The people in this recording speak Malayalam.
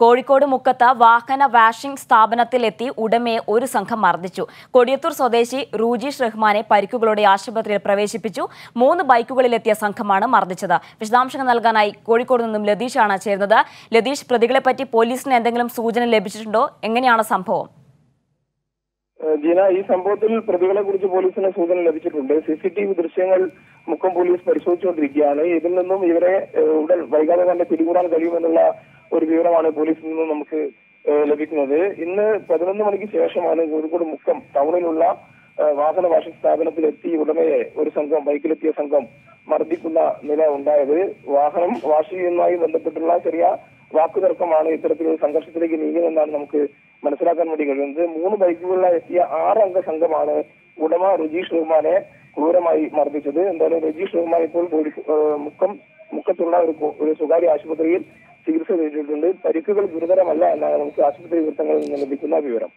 കോഴിക്കോട് മുക്കത്ത് വാഹന വാഷിംഗ് സ്ഥാപനത്തിലെത്തി ഉടമയെ ഒരു സംഘം മർദ്ദിച്ചു. കൊടിയത്തൂർ സ്വദേശി റൂജീഷ് റഹ്മാനെ പരിക്കുകളോടെ ആശുപത്രിയിൽ പ്രവേശിപ്പിച്ചു. മൂന്ന് ബൈക്കുകളിലെത്തിയ സംഘമാണ് മർദ്ദിച്ചത്. വിശദാംശങ്ങൾ നൽകാനായി കോഴിക്കോട് നിന്നും ലതീഷാണ് ചേരുന്നത്. ലതീഷ് പ്രതികളെപ്പറ്റി പോലീസിന് എന്തെങ്കിലും സൂചന ലഭിച്ചിട്ടുണ്ടോ? എങ്ങനെയാണ് സംഭവം? ജീന ഈ സംഭവത്തിൽ പ്രതികളെ കുറിച്ച് പോലീസിന് സൂചന ലഭിച്ചിട്ടുണ്ട്. സി സി ടി വി ദൃശ്യങ്ങൾ മുക്കം പോലീസ് പരിശോധിച്ചുകൊണ്ടിരിക്കുകയാണ്. ഇതിൽ നിന്നും ഇവരെ ഉടൻ വൈകാതെ തന്നെ പിടികൂടാൻ കഴിയുമെന്നുള്ള ഒരു വിവരമാണ് പോലീസിൽ നിന്ന് നമുക്ക് ലഭിക്കുന്നത്. ഇന്ന് പതിനൊന്ന് മണിക്ക് ശേഷമാണ് കോഴിക്കോട് മുക്കം ടൗണിലുള്ള വാഹന വാഷ സ്ഥാപനത്തിൽ എത്തി ഉടമയെ ഒരു സംഘം ബൈക്കിലെത്തിയ സംഘം മർദ്ദിക്കുന്ന നില ഉണ്ടായത്. വാഹനം വാഷ് ചെയ്യുന്നതുമായി ബന്ധപ്പെട്ടുള്ള ചെറിയ വാക്കുതർക്കമാണ് ഇത്തരത്തിലൊരു സംഘർഷത്തിലേക്ക് നീങ്ങിയതെന്നാണ് നമുക്ക് മനസ്സിലാക്കാൻ വേണ്ടി കഴിയുന്നത്. മൂന്ന് ബൈക്കുകളിലായി എത്തിയ ആറ് അംഗ സംഘമാണ് ഉടമ രജീഷ് റഹ്മാനെ ക്രൂരമായി മർദ്ദിച്ചത്. എന്തായാലും രജീഷ് റഹ്മാൻ ഇപ്പോൾ മുക്കം മുക്കത്തുള്ള ഒരു സ്വകാര്യ ആശുപത്രിയിൽ ചികിത്സ തേടിയിട്ടുണ്ട് പരിക്കുകൾ ഗുരുതരമല്ല എന്നാണ് നമുക്ക് ആശുപത്രി വൃത്തങ്ങളിൽ നിന്ന് ലഭിക്കുന്ന വിവരം.